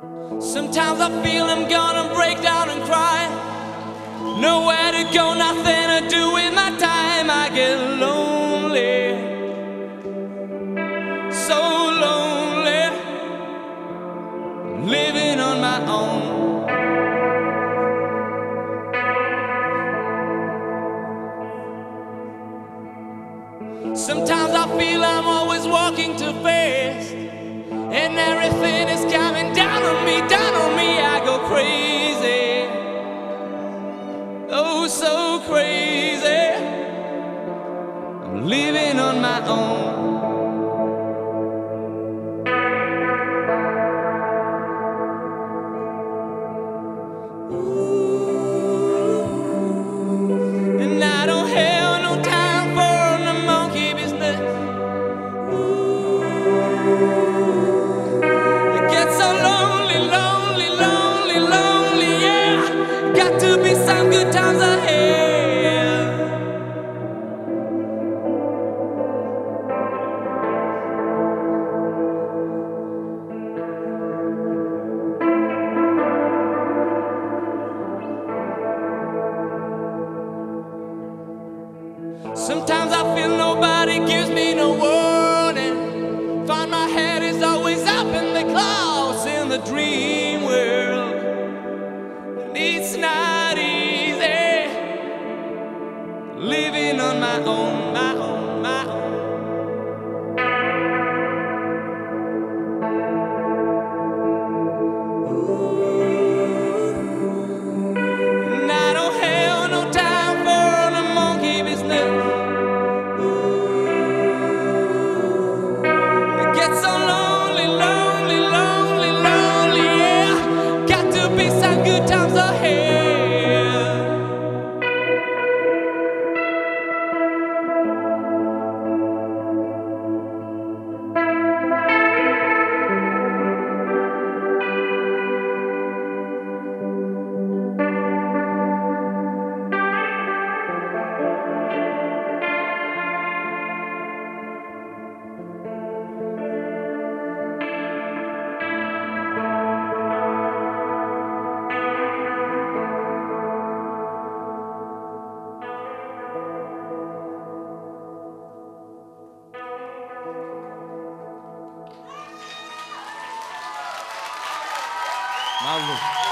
Sometimes I feel I'm gonna break down and cry. Nowhere to go, nothing to do with my time. I get lonely, so lonely, living on my own. Sometimes I feel I'm living on my own. Sometimes I feel nobody gives me no warning. Find my head is always up in the clouds in the dream world. And it's not easy living on my own, Maluco.